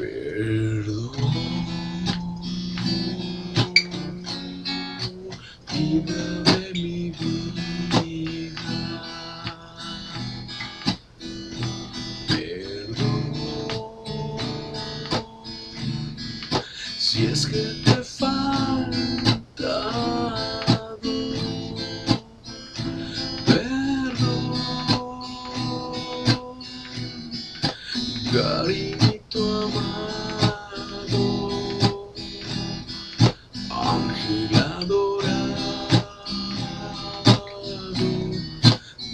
Perdón. Vida de mi vida. Perdón. Si es que te falta. Cariñito amado, ángel adorado,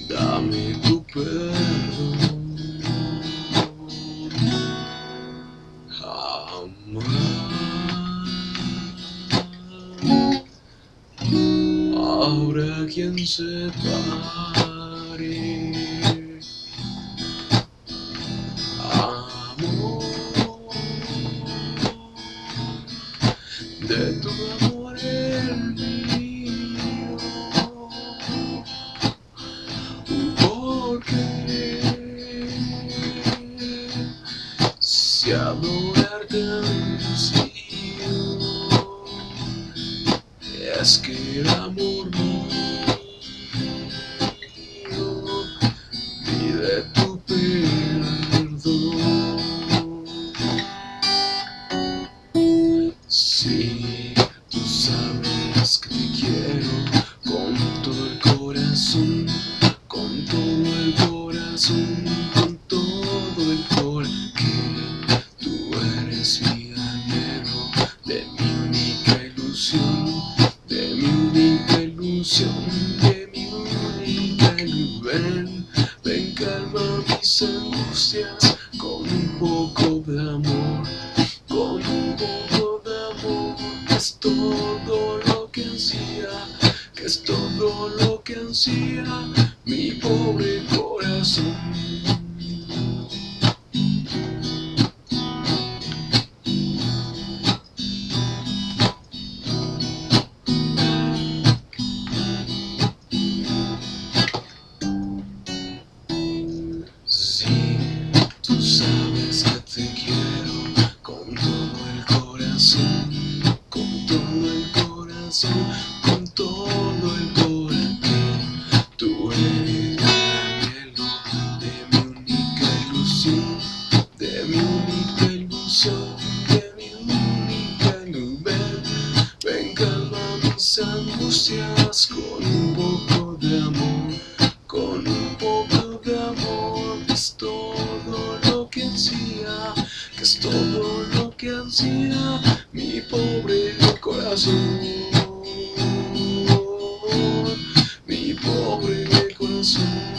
dame tu perdón. Amar. Ahora quien se pare. Si adorarte ansío es que el amor mío con un poco de amor con un poco de amor que es todo lo que ansía que es todo lo que ansía mi pobre corazón. Si con un poco de amor, con un poco de amor es todo lo que ansía, que es todo lo que ansía mi pobre corazón, mi pobre corazón.